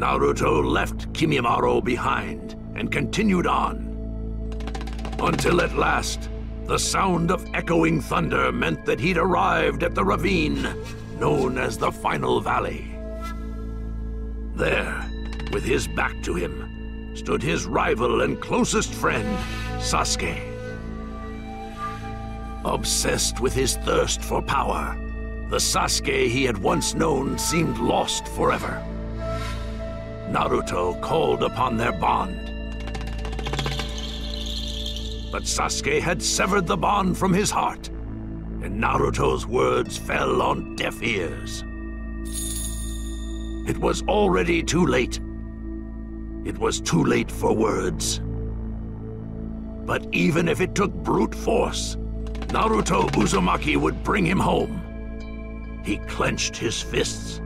Naruto left Kimimaro behind and continued on. Until at last, the sound of echoing thunder meant that he'd arrived at the ravine known as the Final Valley. There, with his back to him, stood his rival and closest friend, Sasuke. Obsessed with his thirst for power, the Sasuke he had once known seemed lost forever. Naruto called upon their bond. But Sasuke had severed the bond from his heart, and Naruto's words fell on deaf ears. It was already too late. It was too late for words. But even if it took brute force, Naruto Uzumaki would bring him home. He clenched his fists.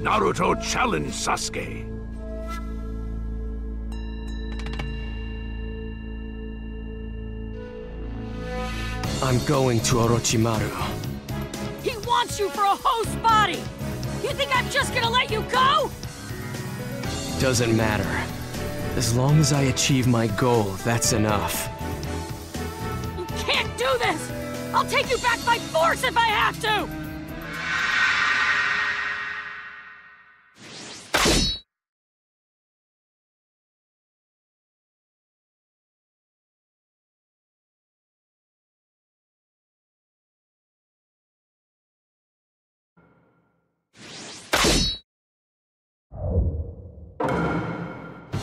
Naruto challenged Sasuke. I'm going to Orochimaru. He wants you for a host body! You think I'm just gonna let you go? Doesn't matter. As long as I achieve my goal, that's enough. You can't do this! I'll take you back by force if I have to!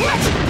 What?